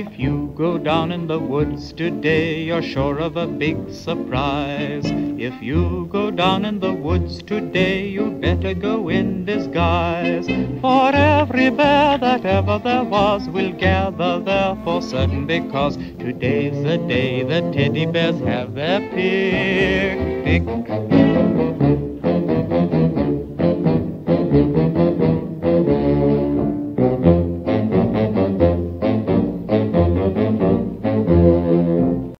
If you go down in the woods today, you're sure of a big surprise. If you go down in the woods today, you better go in disguise. For every bear that ever there was will gather there for certain because today's the day the teddy bears have their picnic.